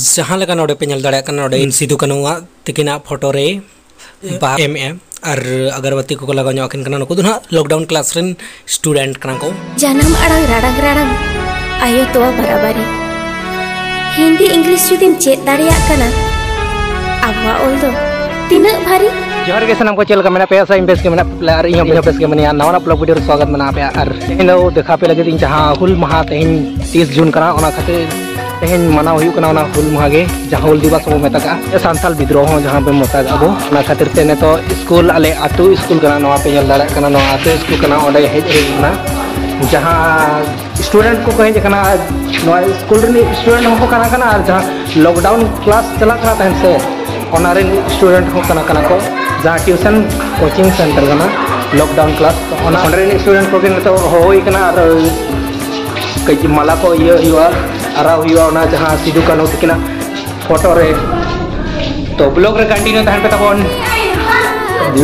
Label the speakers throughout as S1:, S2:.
S1: जहाँ लगा नोड़े पे नल दाड़ा नोड़े सिद्धू कानूआ तकिना फ़ोटो रे बा एम ए और अगरबत्ती को लगा अकिन कना नुकु दुना लॉकडाउन क्लास रेन स्टूडेंट कना को
S2: ayo toa barabari hindi english judim chet dareyak kana abwa ol do tinak bhari
S1: जोहर के सनम को चल का मैंने पे ऐसा के मैंने प्लेयर के मैंने नवा वीडियो रे स्वागत मना पे इन देखा पे लगे जहाँ हुल महा तेहिन 30 जून कना ओना खातिर तेहिन मना ओना हुल महा जहाँ हुल दिवस वो मेता ए सांताल विद्रोह जहाँ पे मता अबो खातिर ते ने तो स्कूल आले आटू स्कूल पे जल दाड़ा स्कूल कना ओडे हेज रे ना। स्टूडेंट को कना स्कूल स्टूडेंट और जहाँ लॉकडाउन क्लास चला से रे स्टूडेंट को। जहाँ ट्यूशन कोचिंग सेंटर कना लॉकडाउन क्लास स्टूडेंट को तो कना, और कई माला को ये ना जहाँ सिद्धू कानू तकिना फ़ोटो रे तो ब्लॉग रे कंटिन्यू तहन पे तबन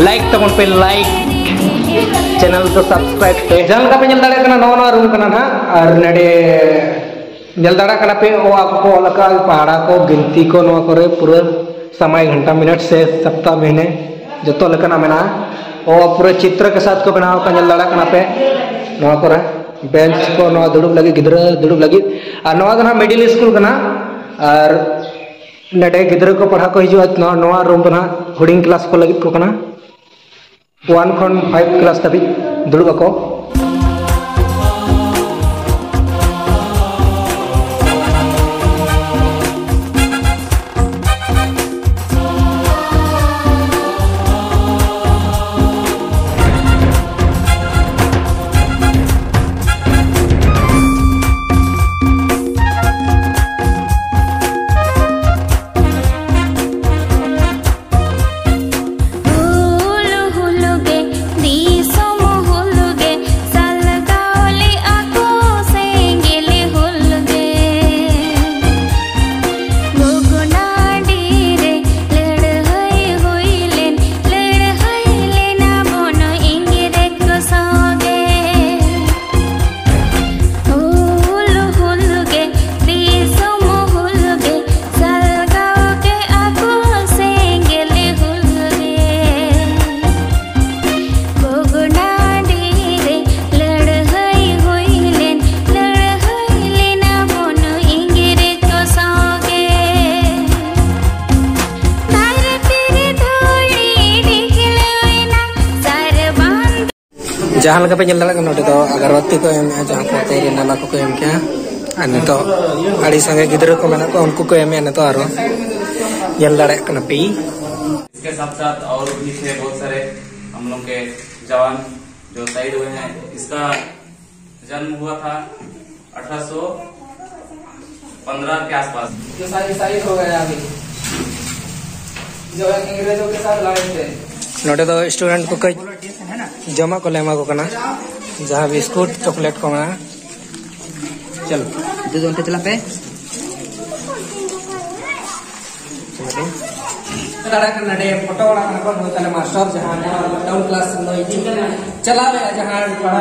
S1: लाइक तबन पे लाइक चैनल तो सब्सक्राइब पे। जहाँ का पे जल दाड़े कना नवा नवा रूम कना ना। और नडे जल दाड़ा कना पे, ओ आपको अलका पहाड़ा को, गिनती को, नवा करे पूरा समय घंटा, मिनट से सप्ताह, महीने जो लेकना मेना और पूरे चित्र के साथ को बनाओ, का जल दाड़ा कना पे। नवा करे बेंच को नवा दुड़ुब लगी गिदरा दुड़ुब लगी और नवा दना मिडिल स्कूल कना और नडे गिदरा को पढ़ा को हिजुआ नवा नवा रूम बना हुडिंग क्लास को लगी को कना वन खन फाइव क्लास तभी दुड़ुब को
S2: hulu
S1: तो अगरबत्ती को एम जहाँ को तेरे नाला को एम क्या और तो अड़ी संगे गिदर को मेना को उनको को एम है तो आरो जल दाड़ा पी
S3: इसके साथ साथ और भी थे बहुत सारे हम लोग के जवान जो शहीद हुए हैं इसका जन्म हुआ था 1815 के आसपास
S4: जो सारी साइज़ हो गया अभी जो अंग्रेज़ों के साथ लड़े थे
S1: नोटे तो स्टूडेंट को कई जमा को लेमा को कना जहाँ बिस्कुट चॉकलेट को मना चल
S4: दो घंटे चला पे।
S1: करना फ़ोटो वाला करना को होता है मास्टर जहाँ लॉकडाउन क्लास चला गया जहाँ पढ़ा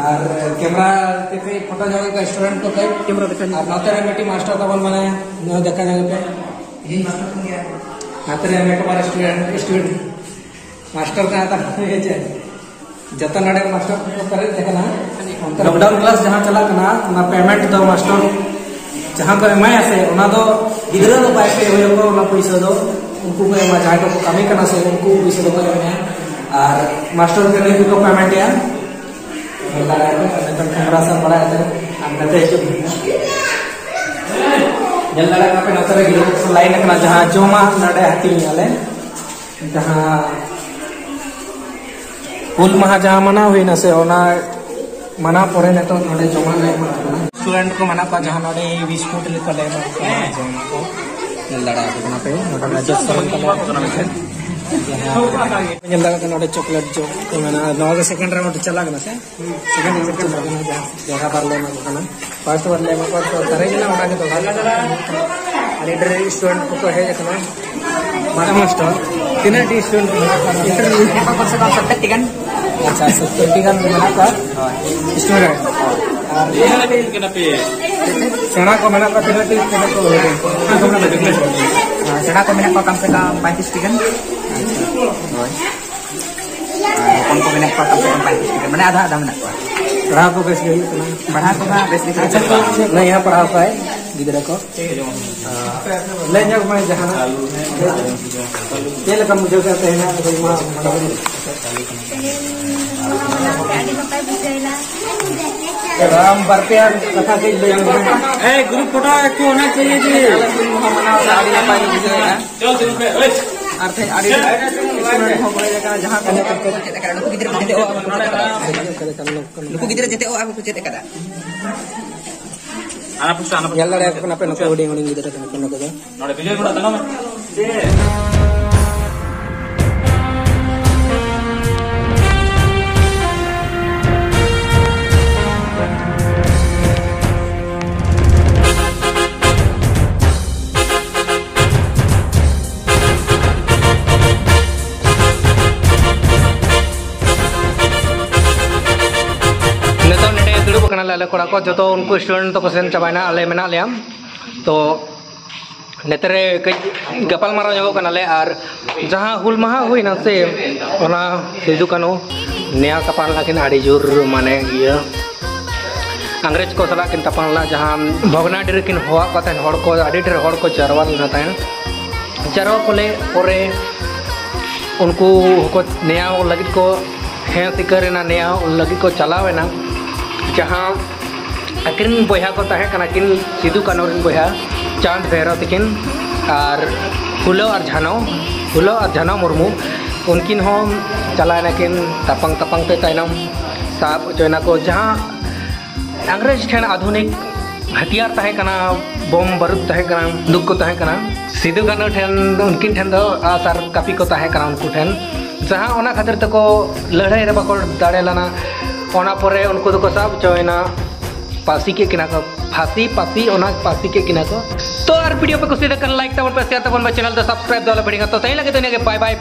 S1: और कैमरा पे फ़ोटो जाओगे का स्टूडेंट को कई कैमरा देखा और नौते बेटी मास्टर का बन बनाया। नो देखा जगह पे।
S4: यही मास्टर गया
S1: रे बेटी हमारा स्टूडेंट स्टूडेंट मास्टर का आता ये जे जतन नडे मास्टर को करे देखना लॉकडाउन क्लास जहाँ चला कना ना पेमेंट दो मास्टर जहाँ को एम आसे ओना दो गिदरा दो बाय पे होयो को ओना पैसा दो। उनको को एमा जहाँ को कमी करना से उनको पैसा दो को एम और मास्टर के लिए को पेमेंट या लगा के तो कैमरा सब बड़ा है ते लाइन जमा जहाँ जोमा नडे हाथी नियाले जहाँ हुल माह जहाँ मना हुई ना से मना नडे जमा स्टूडेंट को मना जहाँ बिस्कुट लेकर जमा को। लड़ा के पे नडे राजेश सरन का ले लगा के नडे चॉकलेट जो तो मैंने नौ के सेकंड राउंड चला गना से सेकंड राउंड चला गना जहाँ जगह पर ले ना कना फ़र्स्ट बार ले मको तो करे ना ओना के तो अरे इधर स्टूडेंट को है जकना मारा मास्टर तीन T student interview
S4: Apa persetan sepetik kan?
S1: अच्छा सत्तर टीका में बना का स्टूडेंट सेना को मेना का तिना तीस सेना को होते
S5: सेना को मेना को कम से कम पैंतीस टिकन हॉपन को मेना को कम से कम पैंतीस टिकन मैंने आधा आधा मेना को
S1: पढ़ा को बेस गई
S5: बढ़ा को हाँ बेस लिखा
S1: नहीं यहाँ पढ़ा पाए गिदरा को ले जाओ मैं जहाँ चल कम मुझे कहते हैं ना कोई माँ राम बरपेर कथा के ले
S3: ए ग्रुप फ़ोटो एक होना चाहिए जी
S5: आड़ी ना पाई बुझे ना
S3: चल दिन पे ओए
S5: अर्थ है आड़ी स्टूडेंट हो गए जगह जहाँ कने को चेत करा नुकु गिदरा जेते ओ आपको चेत करा नुकु गिदरा जेते ओ आपको चेत करा
S3: आना
S1: ले कोड़ा को जतो उनको स्टूडेंट तो सेन चबाइना अले मेना लेम तो नेतरे कई गपल मारा जगो कना ले आर जहाँ हुल महा हुई ना से ओना सिदु कानो नया तपान लाकिन आड़ी ज़ोर माने ये अंग्रेज़ को सला किन तपान ला जहाँ भगना डिर किन होआ कतन हड़ को आड़ी ढेर हड़ को चरवा ना तायन चरवा कोले पोरे उनको को नया लगित को हैं सिकर ना नया लगित को चलावेना जहाँ बया को तहे कना किन सिदु कानो रिन बया चाँद भैरव तकिन और फुलो और झानो, फुलो और झानो मुर्मू, उनकिन हो चलाना किन तपंग तपंग पे ताइनम साब चोना को जहाँ अंग्रेज़ ठेन आधुनिक हथियार तहे बम बारूद तहे दुख को तहे कना सिदु कानो उनकिन ठेन दो आसार कापी को तहे कना उनको ठेन, जहाँ ओना खातिर तको लड़ाई रे बाको दाड़े लाना उनको दो साब चोइना पासी के किना को फांसी पासी ओना पासी के किना को तो यार वीडियो पे कुछ देखकर लाइक तब पे शेयर तब चैनल तो सब्सक्राइब दो बढ़ेगा तो सही लगे तो नहीं बाय बाय